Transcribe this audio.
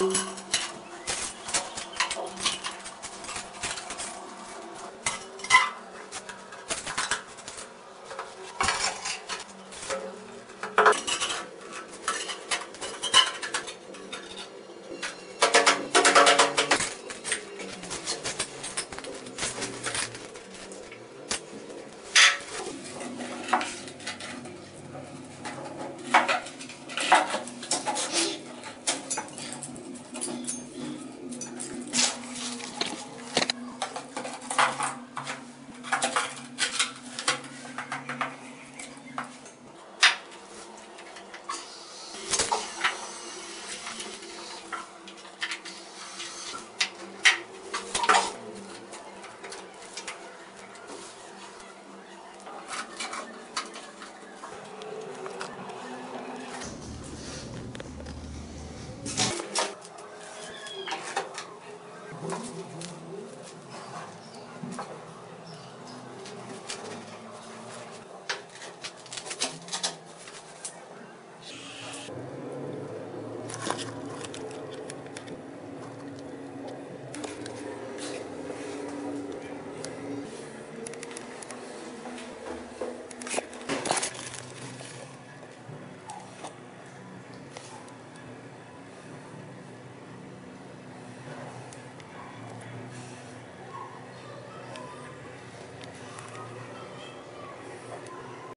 Bye.